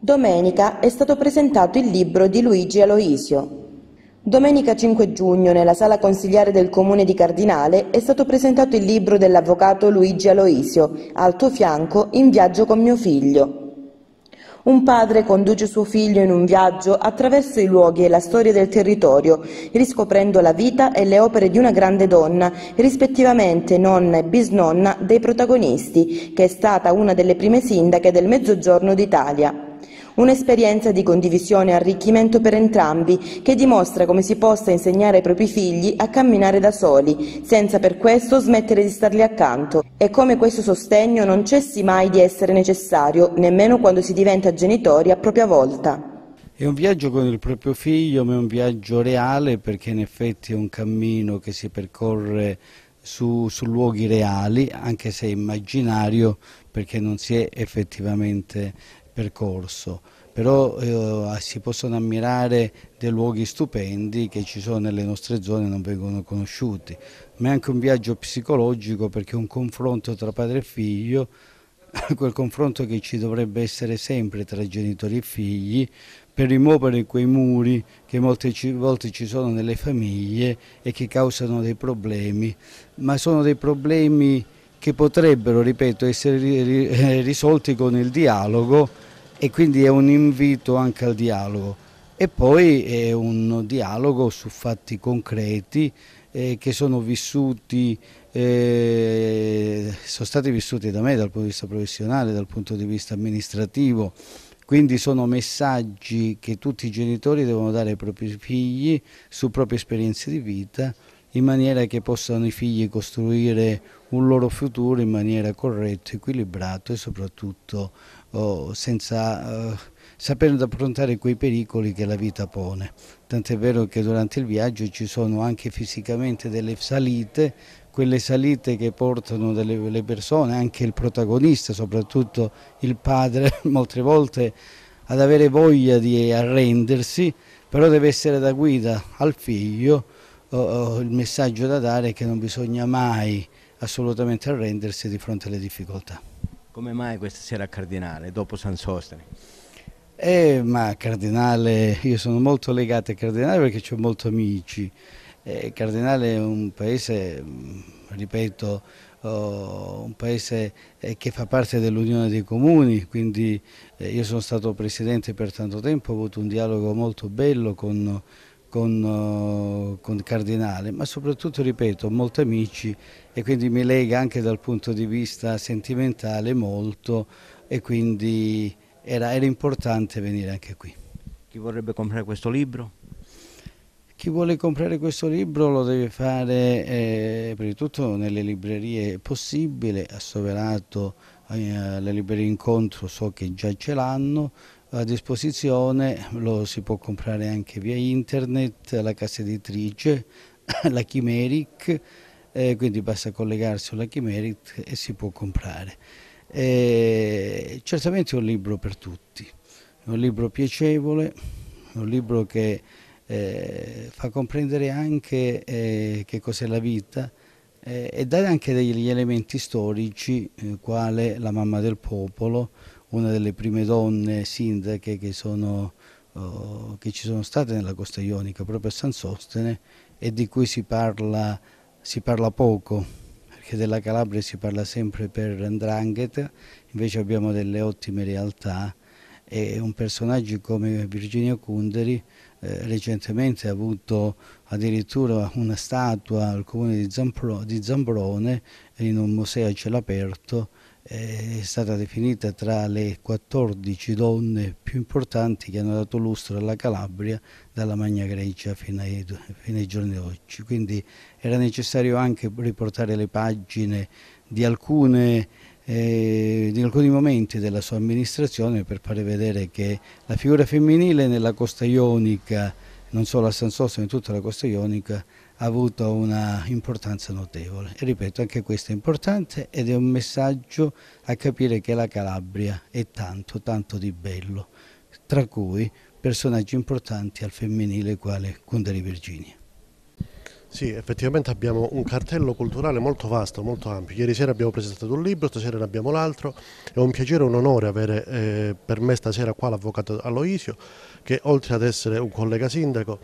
Domenica è stato presentato il libro di Luigi Aloisio. Domenica 5 giugno, nella sala consigliare del comune di Cardinale, è stato presentato il libro dell'avvocato Luigi Aloisio, Al tuo fianco, in viaggio con mio figlio. Un padre conduce suo figlio in un viaggio attraverso i luoghi e la storia del territorio, riscoprendo la vita e le opere di una grande donna, rispettivamente nonna e bisnonna dei protagonisti, che è stata una delle prime sindache del Mezzogiorno d'Italia. Un'esperienza di condivisione e arricchimento per entrambi, che dimostra come si possa insegnare ai propri figli a camminare da soli, senza per questo smettere di starli accanto, e come questo sostegno non cessi mai di essere necessario, nemmeno quando si diventa genitori a propria volta. È un viaggio con il proprio figlio, ma è un viaggio reale perché in effetti è un cammino che si percorre su, su, luoghi reali, anche se immaginario, perché non si è effettivamente percorso, però eh, si possono ammirare dei luoghi stupendi che ci sono nelle nostre zone e non vengono conosciuti, ma è anche un viaggio psicologico perché è un confronto tra padre e figlio, quel confronto che ci dovrebbe essere sempre tra genitori e figli, per rimuovere quei muri che molte volte ci sono nelle famiglie e che causano dei problemi, ma sono dei problemi che potrebbero, ripeto, essere eh, risolti con il dialogo e quindi è un invito anche al dialogo. E poi è un dialogo su fatti concreti eh, che sono vissuti, eh, sono stati vissuti da me dal punto di vista professionale, dal punto di vista amministrativo, quindi sono messaggi che tutti i genitori devono dare ai propri figli su proprie esperienze di vita in maniera che possano i figli costruire un loro futuro in maniera corretta, equilibrato e soprattutto oh, senza uh, sapendo affrontare quei pericoli che la vita pone. Tant'è vero che durante il viaggio ci sono anche fisicamente delle salite, quelle salite che portano delle persone, anche il protagonista, soprattutto il padre, molte volte ad avere voglia di arrendersi, però deve essere da guida al figlio oh, il messaggio da dare è che non bisogna mai assolutamente arrendersi di fronte alle difficoltà. Come mai questa sera a Cardinale, dopo San Sostene? Eh, ma Cardinale, io sono molto legato a Cardinale perché ho molti amici. Eh, Cardinale è un paese, mm, ripeto, oh, un paese eh, che fa parte dell'Unione dei Comuni, quindi eh, io sono stato presidente per tanto tempo, ho avuto un dialogo molto bello con con, uh, con Cardinale, ma soprattutto, ripeto, molti amici e quindi mi lega anche dal punto di vista sentimentale molto e quindi era, era importante venire anche qui. Chi vorrebbe comprare questo libro? Chi vuole comprare questo libro lo deve fare eh, prima di tutto nelle librerie possibili, assoverato eh, alle librerie incontro so che già ce l'hanno, a disposizione, lo si può comprare anche via internet, alla casa editrice, la Chimeric, eh, quindi basta collegarsi alla Chimeric e si può comprare. Eh, certamente è un libro per tutti, è un libro piacevole, è un libro che eh, fa comprendere anche eh, che cos'è la vita eh, e dà anche degli elementi storici, eh, quale la mamma del popolo, una delle prime donne sindache che, sono, oh, che ci sono state nella costa ionica, proprio a San Sostene, e di cui si parla, si parla poco, perché della Calabria si parla sempre per Ndrangheta, invece abbiamo delle ottime realtà e un personaggio come Virginia Kunderi eh, recentemente ha avuto addirittura una statua al comune di, Zampro, di Zambrone in un museo a cielo aperto è stata definita tra le 14 donne più importanti che hanno dato lustro alla Calabria dalla Magna Grecia fino ai, fino ai giorni d'oggi. Quindi era necessario anche riportare le pagine di, alcune, eh, di alcuni momenti della sua amministrazione per fare vedere che la figura femminile nella costa ionica, non solo a San Sosto, ma in tutta la costa ionica, avuto una importanza notevole. E ripeto, anche questo è importante ed è un messaggio a capire che la Calabria è tanto, tanto di bello, tra cui personaggi importanti al femminile quale Kunderi Virginia. Sì, effettivamente abbiamo un cartello culturale molto vasto, molto ampio. Ieri sera abbiamo presentato un libro, stasera ne abbiamo l'altro. È un piacere e un onore avere eh, per me stasera qua l'avvocato Aloisio, che oltre ad essere un collega sindaco,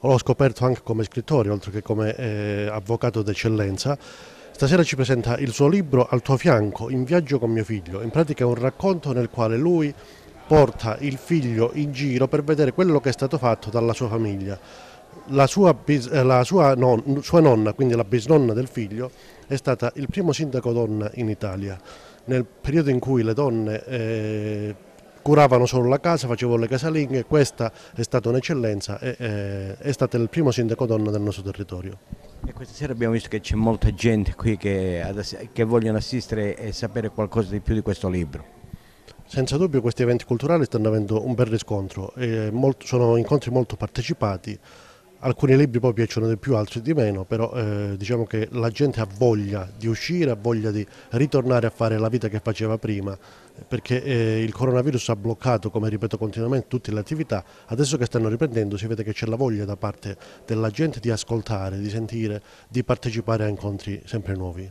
l'ho scoperto anche come scrittore, oltre che come eh, avvocato d'eccellenza. Stasera ci presenta il suo libro Al tuo fianco, in viaggio con mio figlio. In pratica è un racconto nel quale lui porta il figlio in giro per vedere quello che è stato fatto dalla sua famiglia la, sua, eh, la sua, non, sua, nonna, quindi la bisnonna del figlio, è stata il primo sindaco donna in Italia. Nel periodo in cui le donne eh, curavano solo la casa, facevano le casalinghe, questa è stata un'eccellenza e eh, è stata il primo sindaco donna del nostro territorio. E questa sera abbiamo visto che c'è molta gente qui che, che vogliono assistere e sapere qualcosa di più di questo libro. Senza dubbio questi eventi culturali stanno avendo un bel riscontro, molto, sono incontri molto partecipati, Alcuni libri poi piacciono di più, altri di meno, però eh, diciamo che la gente ha voglia di uscire, ha voglia di ritornare a fare la vita che faceva prima, perché eh, il coronavirus ha bloccato, come ripeto continuamente, tutte le attività. Adesso che stanno riprendendo si vede che c'è la voglia da parte della gente di ascoltare, di sentire, di partecipare a incontri sempre nuovi.